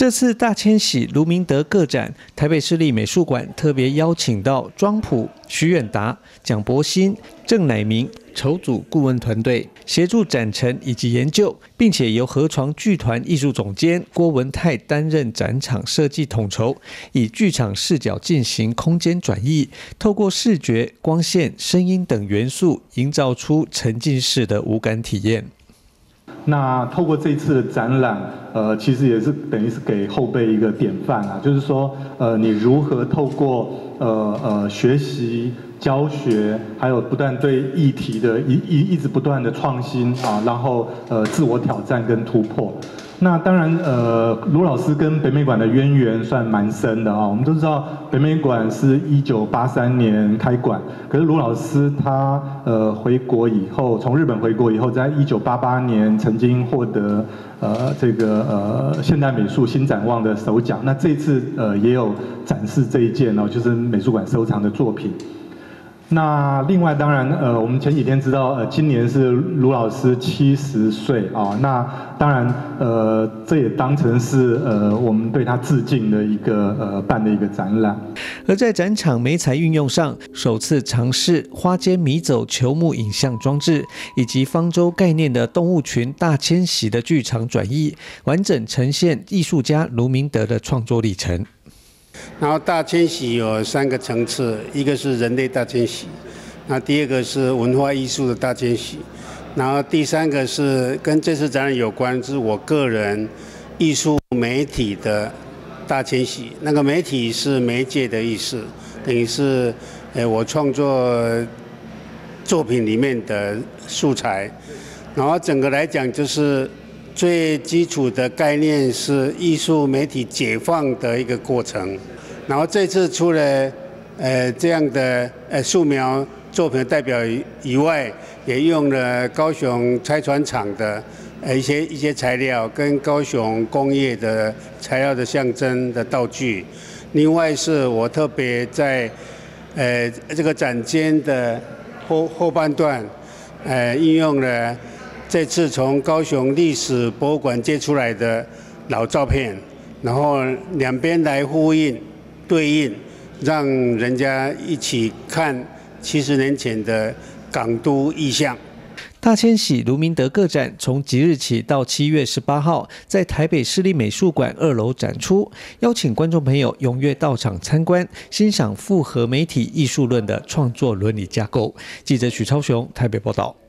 这次大迁徙卢明德个展，台北市立美术馆特别邀请到庄普、徐远达、蒋博新、郑乃明筹组顾问团队，协助展陈以及研究，并且由河床剧团艺术总监郭文泰担任展场设计统筹，以剧场视角进行空间转移，透过视觉、光线、声音等元素，营造出沉浸式的无感体验。那透过这次的展览，呃，其实也是等于是给后辈一个典范啊，就是说，呃，你如何透过呃呃学习、教学，还有不断对议题的一一一直不断的创新啊，然后呃自我挑战跟突破。那当然，呃，卢老师跟北美馆的渊源算蛮深的啊。我们都知道，北美馆是一九八三年开馆，可是卢老师他呃回国以后，从日本回国以后，在一九八八年曾经获得呃这个呃现代美术新展望的首奖。那这次呃也有展示这一件哦，就是美术馆收藏的作品。那另外当然，呃，我们前几天知道，呃，今年是卢老师七十岁啊。那当然，呃，这也当成是呃我们对他致敬的一个呃办的一个展览。而在展场媒材运用上，首次尝试花间迷走球幕影像装置，以及方舟概念的动物群大迁徙的剧场转译，完整呈现艺术家卢明德的创作历程。然后大迁徙有三个层次，一个是人类大迁徙，那第二个是文化艺术的大迁徙，然后第三个是跟这次展览有关，是我个人艺术媒体的大迁徙。那个媒体是媒介的意思，等于是呃我创作作品里面的素材。然后整个来讲就是。最基础的概念是艺术媒体解放的一个过程，然后这次除了呃这样的呃素描作品代表以外，也用了高雄拆船厂的呃一些一些材料，跟高雄工业的材料的象征的道具。另外是我特别在呃这个展间的后后半段，呃应用了。这次从高雄历史博物馆借出来的老照片，然后两边来呼应、对应，让人家一起看七十年前的港都意象。大迁徙卢明德个展从即日起到七月十八号，在台北市立美术馆二楼展出，邀请观众朋友踊跃到场参观，欣赏复合媒体艺术论的创作伦理架构。记者许超雄台北报道。